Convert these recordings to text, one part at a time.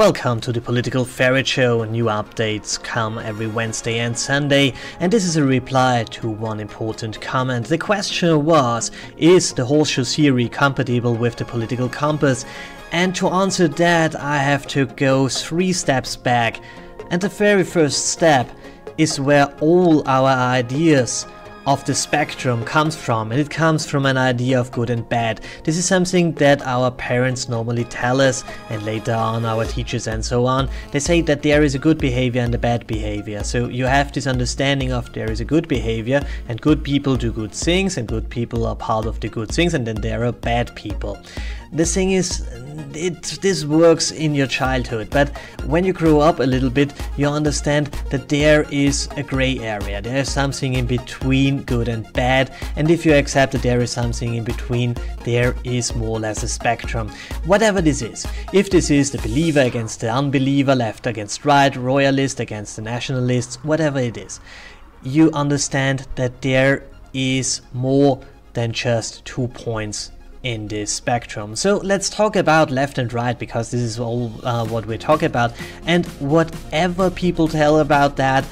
Welcome to the Political Ferret Show. New updates come every Wednesday and Sunday, and this is a reply to one important comment. The question was Is the horseshoe theory compatible with the political compass? And to answer that, I have to go three steps back. And the very first step is where all our ideas of the spectrum comes from and it comes from an idea of good and bad. This is something that our parents normally tell us and later on our teachers and so on. They say that there is a good behavior and a bad behavior. So you have this understanding of there is a good behavior and good people do good things and good people are part of the good things and then there are bad people. The thing is, it this works in your childhood, but when you grow up a little bit, you understand that there is a gray area. There is something in between good and bad, and if you accept that there is something in between, there is more or less a spectrum. Whatever this is, if this is the believer against the unbeliever, left against right, royalist against the nationalists, whatever it is, you understand that there is more than just two points in this spectrum. So let's talk about left and right because this is all uh, what we're talking about and whatever people tell about that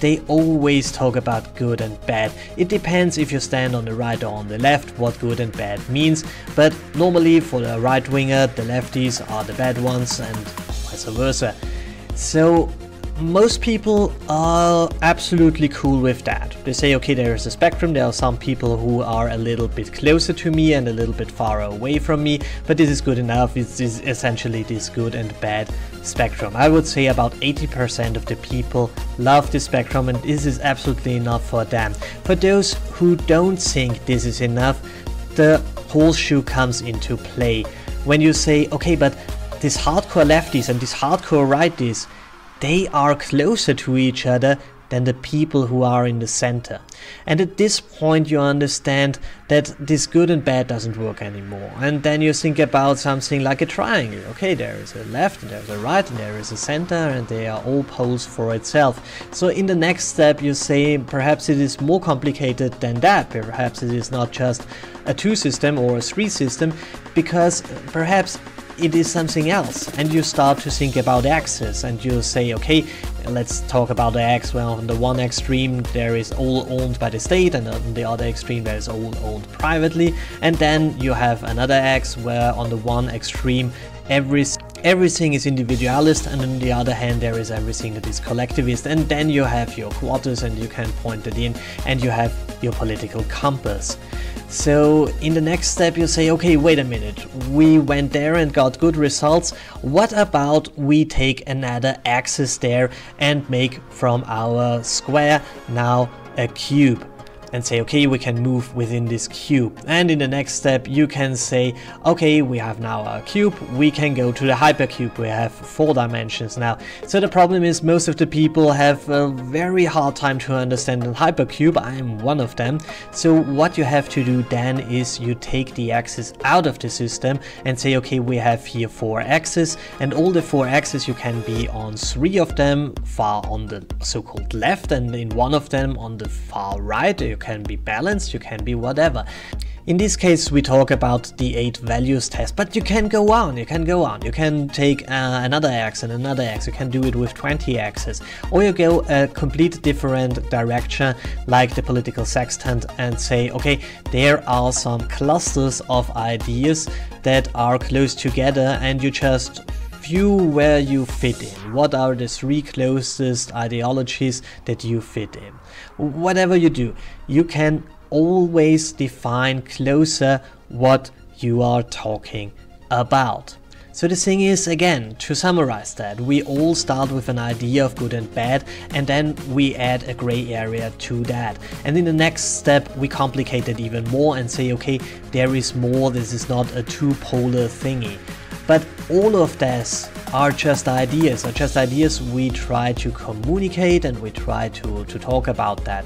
they always talk about good and bad. It depends if you stand on the right or on the left what good and bad means, but normally for the right winger the lefties are the bad ones and vice versa. So most people are absolutely cool with that. They say, okay, there is a spectrum, there are some people who are a little bit closer to me and a little bit far away from me, but this is good enough, it's, it's essentially this good and bad spectrum. I would say about 80% of the people love this spectrum and this is absolutely enough for them. For those who don't think this is enough, the horseshoe comes into play. When you say, okay, but these hardcore lefties and these hardcore righties, they are closer to each other than the people who are in the center. And at this point you understand that this good and bad doesn't work anymore. And then you think about something like a triangle. Okay, there is a left, and there is a right, and there is a center, and they are all poles for itself. So in the next step you say perhaps it is more complicated than that. Perhaps it is not just a two system or a three system, because perhaps it is something else. And you start to think about axes and you say okay let's talk about the X. Well on the one extreme there is all owned by the state and on the other extreme there is all owned privately. And then you have another X where on the one extreme every everything is individualist and on the other hand there is everything that is collectivist and then you have your quarters and you can point it in and you have your political compass. So in the next step you say, okay, wait a minute, we went there and got good results. What about we take another axis there and make from our square now a cube? And say, okay, we can move within this cube. And in the next step, you can say, okay, we have now a cube, we can go to the hypercube, we have four dimensions now. So the problem is most of the people have a very hard time to understand the hypercube, I am one of them. So what you have to do then is you take the axis out of the system and say, okay, we have here four axes and all the four axes you can be on three of them far on the so-called left and in one of them on the far right. You can be balanced, you can be whatever. In this case we talk about the 8 values test, but you can go on, you can go on. You can take uh, another x and another x, you can do it with 20 x's. Or you go a complete different direction like the political sextant and say, okay, there are some clusters of ideas that are close together and you just view where you fit in. What are the three closest ideologies that you fit in? Whatever you do, you can always define closer what you are talking about. So the thing is, again, to summarize that, we all start with an idea of good and bad, and then we add a gray area to that. And in the next step, we complicate it even more and say, okay, there is more, this is not a two-polar thingy. But all of this are just ideas, are just ideas we try to communicate and we try to, to talk about that.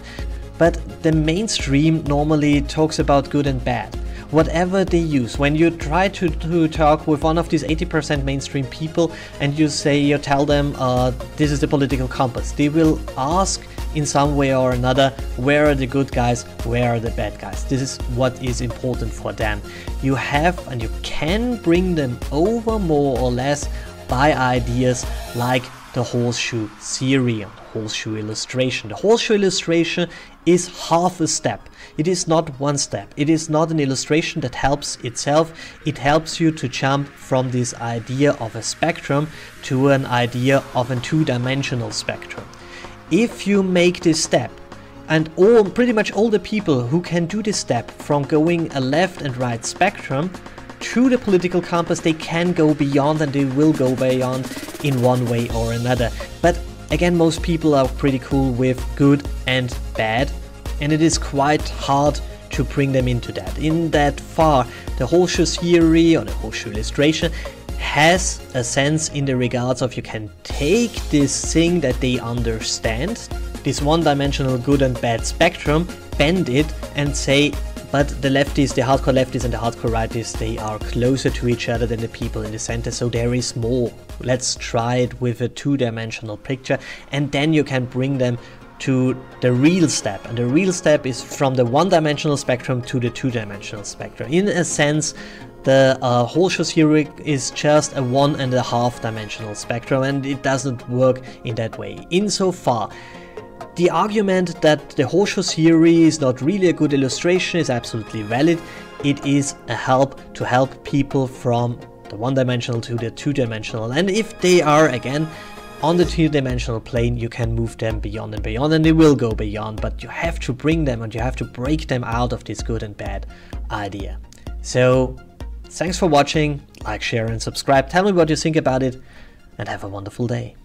But the mainstream normally talks about good and bad. Whatever they use, when you try to, to talk with one of these 80% mainstream people and you say, you tell them, uh, this is the political compass, they will ask in some way or another where are the good guys, where are the bad guys. This is what is important for them. You have and you can bring them over more or less by ideas like the horseshoe theory and horseshoe illustration. The horseshoe illustration is half a step. It is not one step. It is not an illustration that helps itself. It helps you to jump from this idea of a spectrum to an idea of a two-dimensional spectrum. If you make this step, and all pretty much all the people who can do this step from going a left and right spectrum through the political compass they can go beyond and they will go beyond in one way or another. But again most people are pretty cool with good and bad and it is quite hard to bring them into that. In that far the horseshoe theory or the horseshoe illustration has a sense in the regards of you can take this thing that they understand this one-dimensional good and bad spectrum bend it and say but the lefties, the hardcore lefties and the hardcore righties, they are closer to each other than the people in the center, so there is more. Let's try it with a two-dimensional picture, and then you can bring them to the real step. And the real step is from the one-dimensional spectrum to the two-dimensional spectrum. In a sense, the uh, horseshoe theory is just a one and a half dimensional spectrum and it doesn't work in that way. Insofar the argument that the horseshoe theory is not really a good illustration is absolutely valid. It is a help to help people from the one-dimensional to the two-dimensional and if they are again on the two-dimensional plane you can move them beyond and beyond and they will go beyond but you have to bring them and you have to break them out of this good and bad idea. So thanks for watching, like, share and subscribe, tell me what you think about it and have a wonderful day.